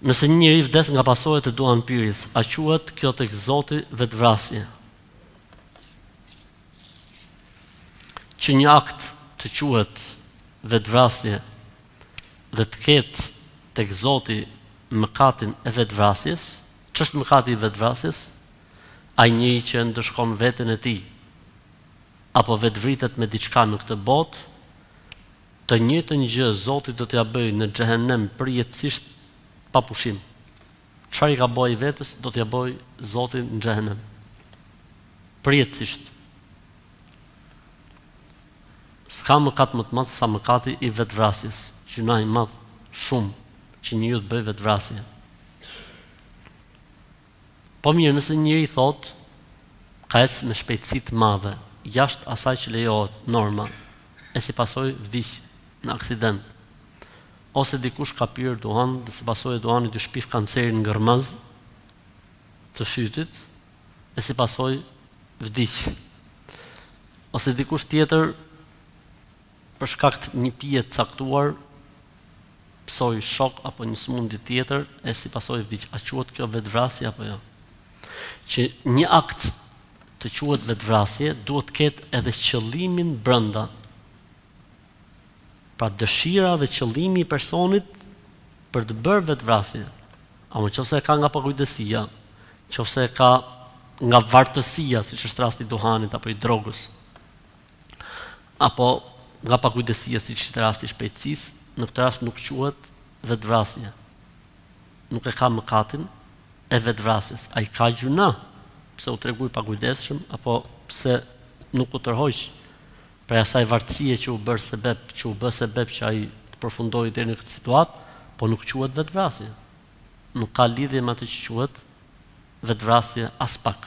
Nëse një njeri vdes nga pasojat e duhanpirjes, a quhet kjo tek Zoti vetëvrasje? Që një akt të quhet vetëvrasje dhe të ketë tek Zoti mëkatin e vetëvrasjes, ç'është mëkati i vetëvrasjes? Ai njeri që e ndëshkon veten e tij, apo vetëvritet me diçka në këtë botë, të njëjtën gjë Zoti do t'ia bëjë në xhehenem përjetësisht pa pushim. Çfarë i ka bo ai vetes, do t'ia bëjë Zoti në xhehenem. Përjetësisht. S'ka mëkat më të madh sa mëkati i vetëvrasjes. Gjynah i madh shumë që njeriu të bëjë vetëvrasje. Po mirë, nëse një njeri thotë, ka ecur me shpejtësi të madhe, jashtë asaj që lejohet, norma, e si pasojë vdiq në aksident, ose dikush ka pirë duhan dhe si pasojë e duhanit iu shpif kanceri n'gërmaz të fytit, e si pasojë vdiq, ose dikush tjetër, Për shkak të një pije të caktuar, pësoi shok apo një sëmundje tjetër e si pasojë vdiq. A quhet kjo vetëvrasje apo jo? Që një akt të quhet vetëvrasje duhet të ketë edhe qëllimin brenda. Pra dëshira dhe qëllimi i personit për të bërë vetëvrasje. Ama qofse e ka nga pakujdesia, qofse e ka nga vartësia, siç është rasti i duhanit apo i drogës, apo nga pakujdesia siç ishte rasti i shpejtësisë, në këtë rast nuk quhet vetëvrasje. Nuk e ka mëkatin e vetëvrasjes. Ai ka gjynah pse u tregu i pakujdesshëm apo pse nuk u tërhoq prej asaj vartësie që u bërë sebeb, që u bë sebeb që ai të përfundojë deri në këtë situatë, po nuk quhet vetëvrasje. Nuk ka lidhje me atë që quhet vetëvrasje aspak.